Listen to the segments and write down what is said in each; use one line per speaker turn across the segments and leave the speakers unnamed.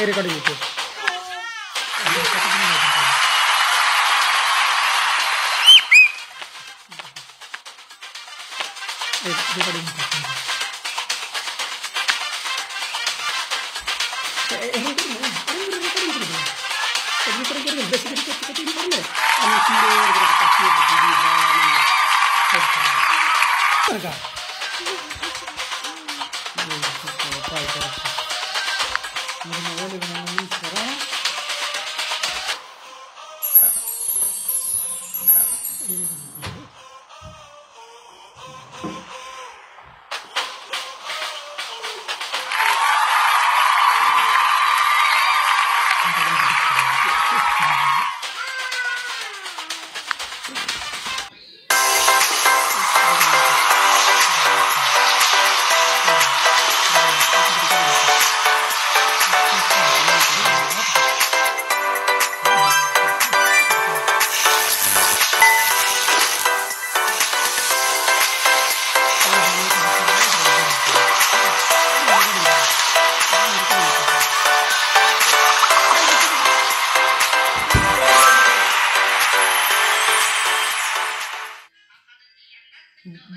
এই রেকর্ডিং হচ্ছে এই রেকর্ডিং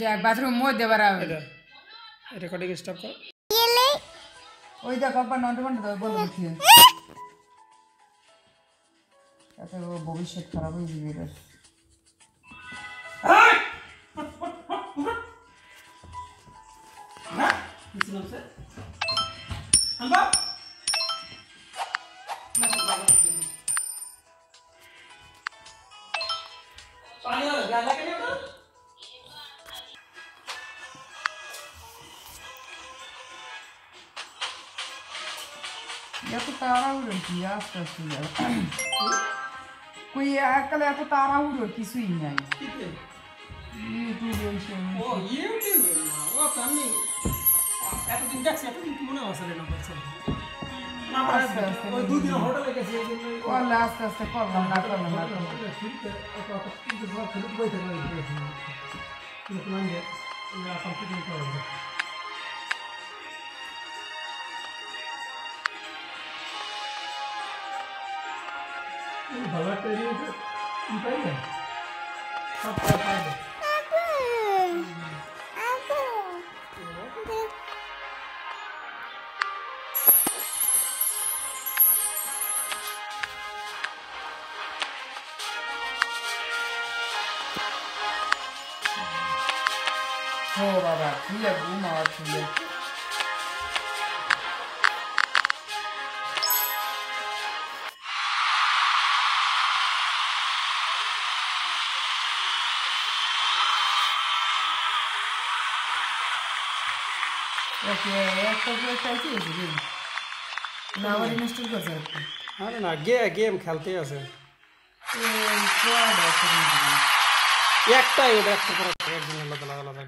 দেখ বাথরুম মধ্যে বাড়াবে
এটা রেকর্ডিং স্টপ কর।
ওই দেখ আবার নন্টে মন্টে বলে দিচ্ছি তাতে ও ভবিষ্যৎ খারাপ হয়ে যাবে এটার এত তাড়াহুড়ো কি আস্তে আস্তে যাবে কই এককালে এত তাড়াহুড়ো কিছুই নাই ইউটিউবে
ও ইউটিউবে ও আমি এতদিন দেখছি এতদিন মনে আসলে না বলছে
আস্তে আস্তে
করলাম না করলাম না করলাম 好
了，这就是一杯呀，他
拍拍的。阿贵，阿贵，别
别。好，宝贝，听见不嘛？听见。একটা করে চাইছি এসে না আবার ইনস্টল করছে একটা
আরে না গে গেম খেলতে আছে।
আছে?
একটাই ওটা একটা করে একজন আলাদা আলাদা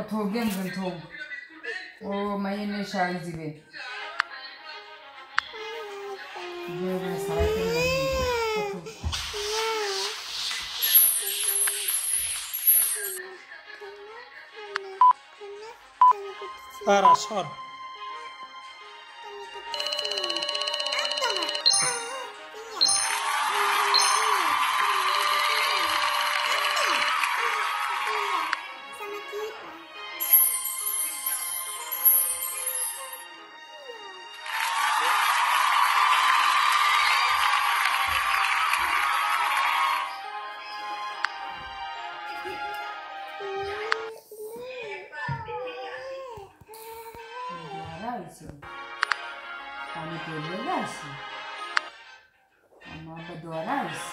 otoge nze
ntoge o mayene shanzibe yebo sarate Para, sor. Brasil. Panie Pierdolasie. Ona Bedorasie.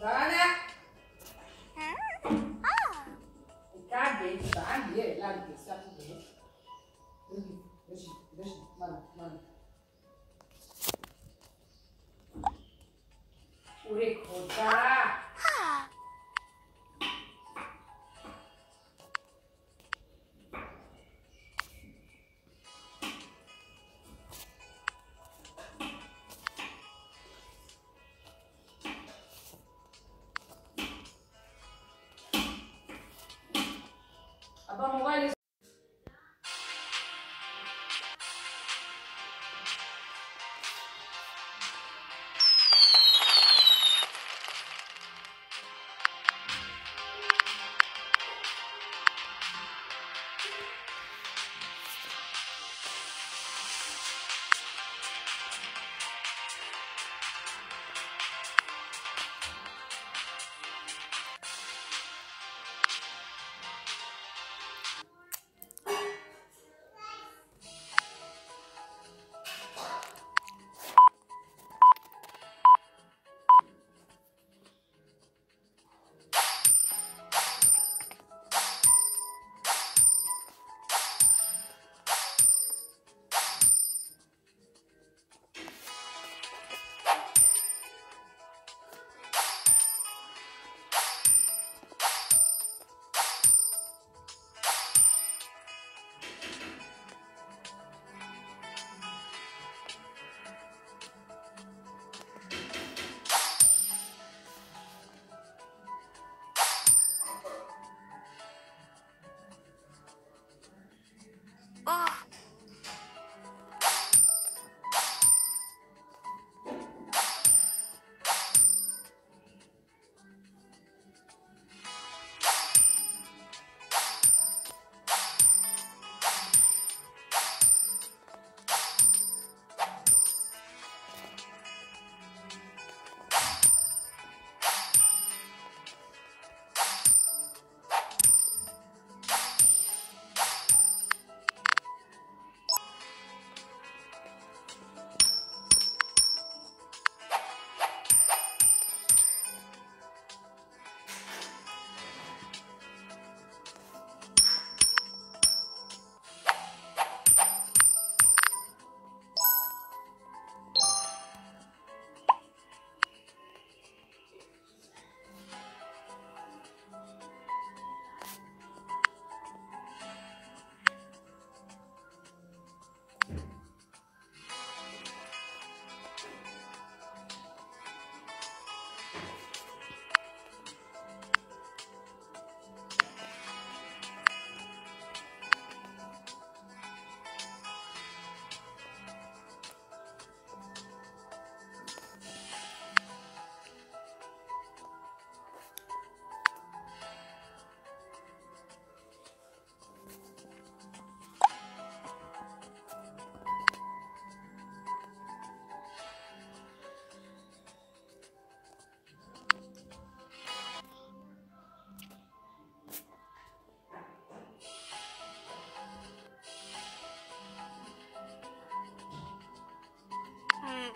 Done.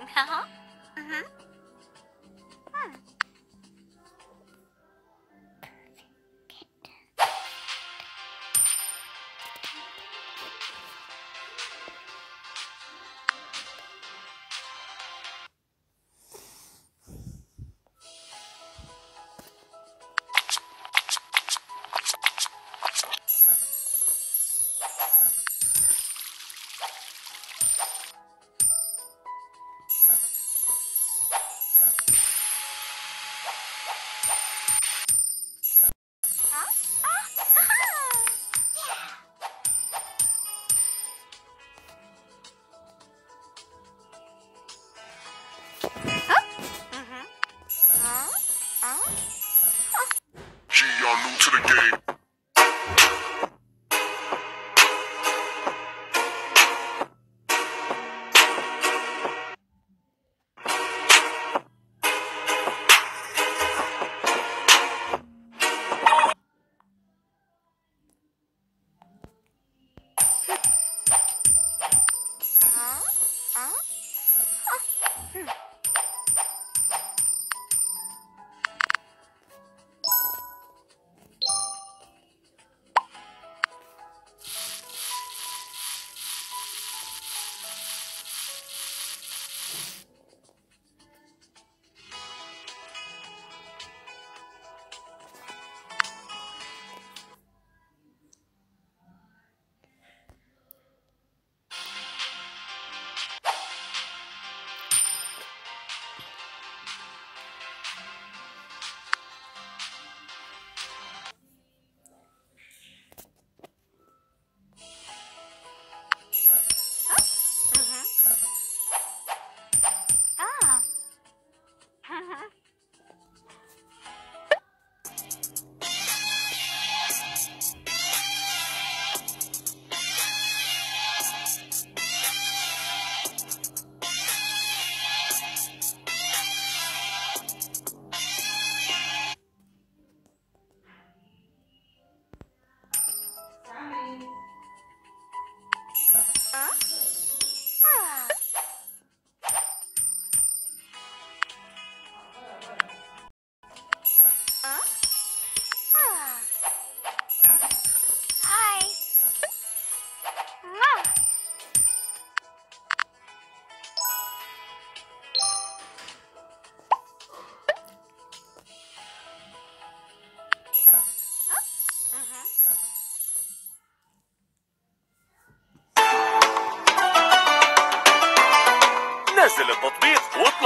看哈嗯哼。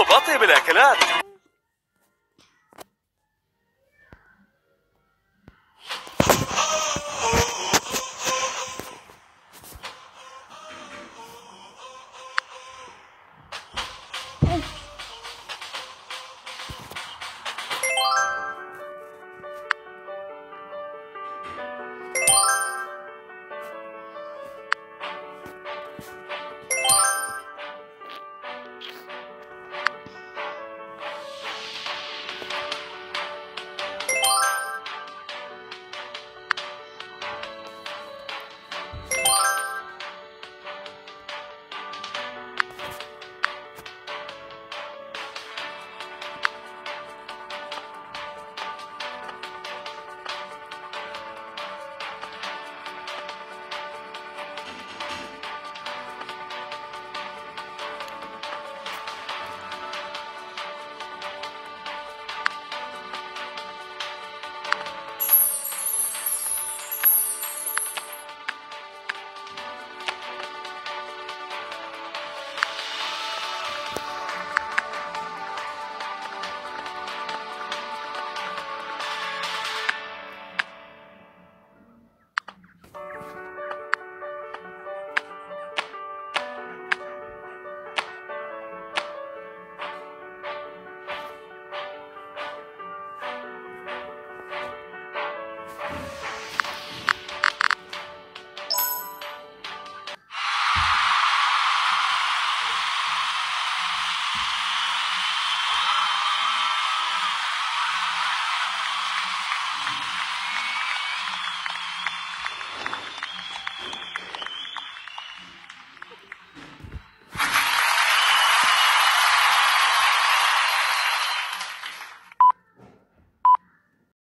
اطلب بالأكلات. الاكلات